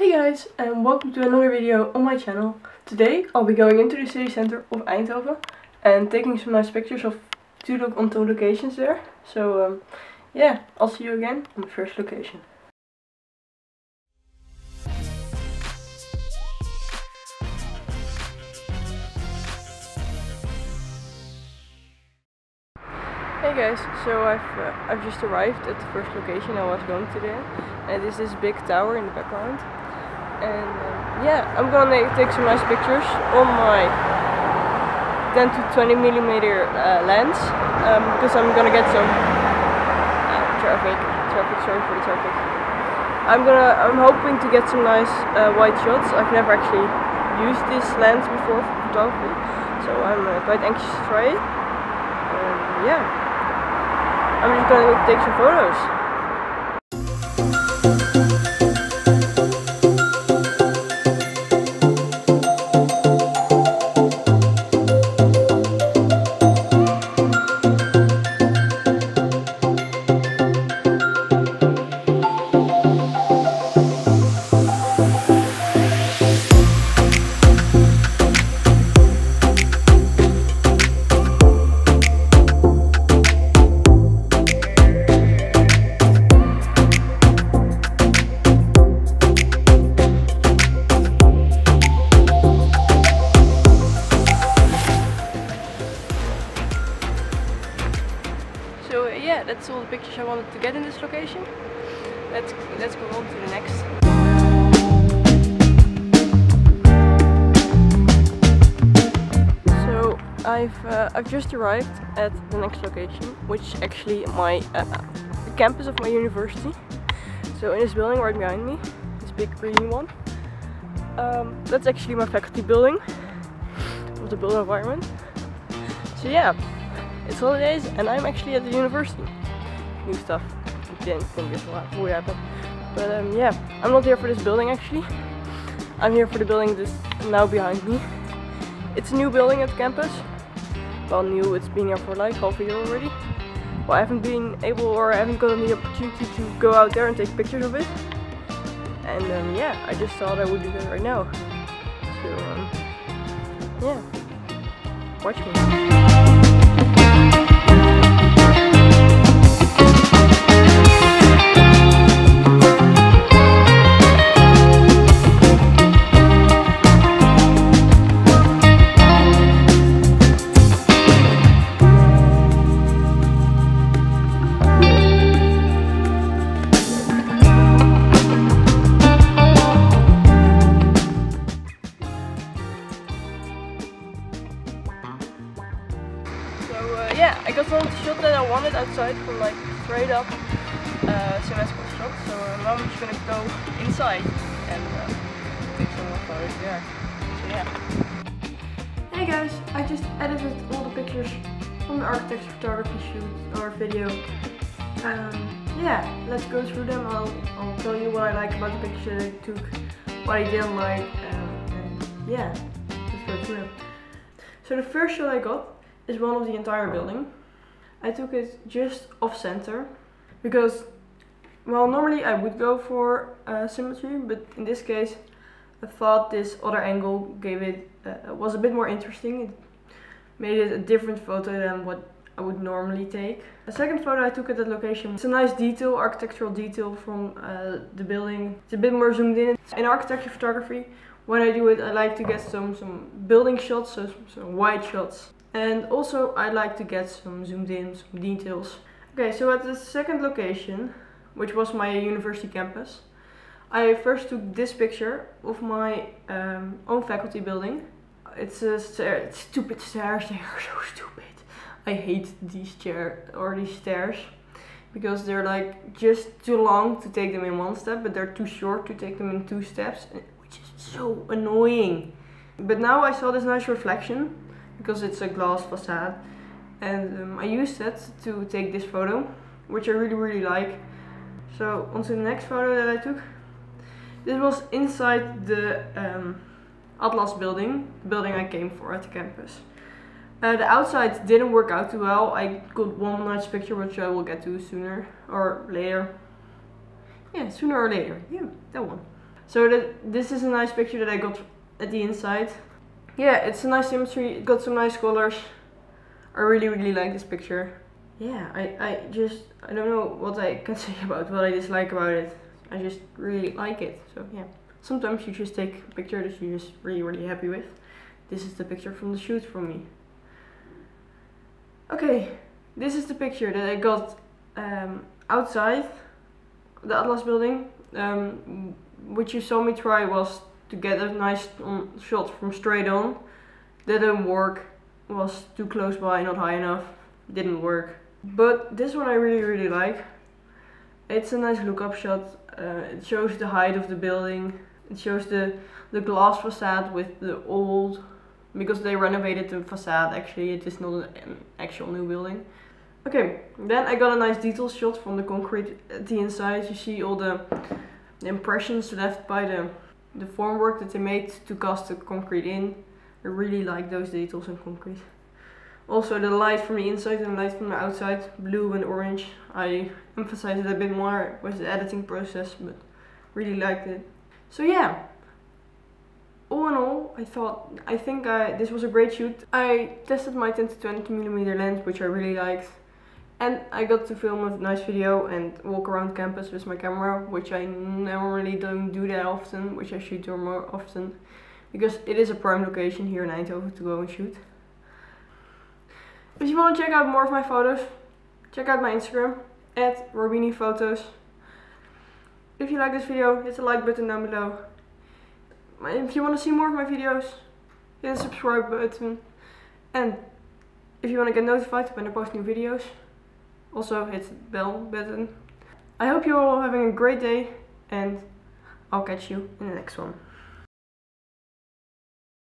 Hey guys and welcome to another video on my channel. Today I'll be going into the city center of Eindhoven and taking some nice pictures of two lo on two locations there. So um, yeah, I'll see you again on the first location. Hey guys, so I've uh, I've just arrived at the first location I was going to there, and this is big tower in the background. And um, yeah, I'm gonna take some nice pictures on my 10 to 20 millimeter uh, lens um, because I'm gonna get some uh, traffic. Traffic, sorry for the traffic. I'm gonna, I'm hoping to get some nice uh, wide shots. I've never actually used this lens before for photography, so I'm uh, quite anxious to try it. Um, yeah. I'm just gonna take some photos. That's all the pictures I wanted to get in this location. Let's let's go on to the next. So I've uh, I've just arrived at the next location, which is actually my uh, campus of my university. So in this building right behind me, this big green one. Um, that's actually my faculty building of the building environment. So yeah, it's holidays and I'm actually at the university. New stuff. Didn't think this would happen. But um, yeah, I'm not here for this building actually. I'm here for the building that's now behind me. It's a new building at campus. Well, new, it's been here for like half a year already. Well, I haven't been able or I haven't gotten the opportunity to go out there and take pictures of it. And um, yeah, I just thought I would do that right now. So um, yeah, watch me. Uh, yeah, I got one shot that I wanted outside from like straight up uh, semester shot. So uh, now I'm just gonna go inside and uh, take some more photos there. So yeah. Hey guys, I just edited all the pictures from the architecture photography shoot or video. Um, yeah, let's go through them. I'll, I'll tell you what I like about the picture I took, what I didn't like, um, and yeah, let's go through them. So the first shot I got is one of the entire building. I took it just off center because, well, normally I would go for uh, symmetry, but in this case, I thought this other angle gave it uh, was a bit more interesting. It made it a different photo than what I would normally take. The second photo I took at that location. It's a nice detail, architectural detail from uh, the building. It's a bit more zoomed in. In architecture photography, when I do it, I like to get some some building shots, so some, some wide shots. And also I like to get some zoomed in, some details. Okay, so at the second location, which was my university campus, I first took this picture of my um, own faculty building. It's a stair, stupid stairs, they are so stupid. I hate these chair or these stairs because they're like just too long to take them in one step, but they're too short to take them in two steps, which is so annoying. But now I saw this nice reflection because it's a glass facade. And um, I used it to take this photo which I really really like. So on to the next photo that I took. This was inside the um, Atlas building the building I came for at the campus. Uh, the outside didn't work out too well. I got one nice picture which I will get to sooner or later. Yeah sooner or later. Yeah that one. So this is a nice picture that I got at the inside. Yeah, it's a nice symmetry, got some nice colors. I really really like this picture. Yeah, I, I just, I don't know what I can say about what I dislike about it. I just really like it, so yeah. Sometimes you just take a picture that you're just really really happy with. This is the picture from the shoot for me. Okay, this is the picture that I got um, outside the Atlas building. Um, what you saw me try was to get a nice on, shot from straight on. Didn't work, was too close by, not high enough, didn't work. But this one I really really like. It's a nice look up shot. Uh, it shows the height of the building. It shows the, the glass facade with the old because they renovated the facade actually it is not an actual new building okay then I got a nice detail shot from the concrete at the inside you see all the impressions left by the the formwork that they made to cast the concrete in. I really like those details in concrete. Also the light from the inside and the light from the outside blue and orange. I emphasized it a bit more with the editing process but really liked it. So yeah. All in all, I thought, I think I, this was a great shoot. I tested my 10 to 20 millimeter lens, which I really liked. And I got to film a nice video and walk around campus with my camera, which I normally don't do that often, which I should do more often. Because it is a prime location here in Eindhoven to go and shoot. If you want to check out more of my photos, check out my Instagram, at Robini Photos. If you like this video, hit the like button down below if you want to see more of my videos, hit the subscribe button. And if you want to get notified when I post new videos, also hit the bell button. I hope you're all having a great day and I'll catch you in the next one.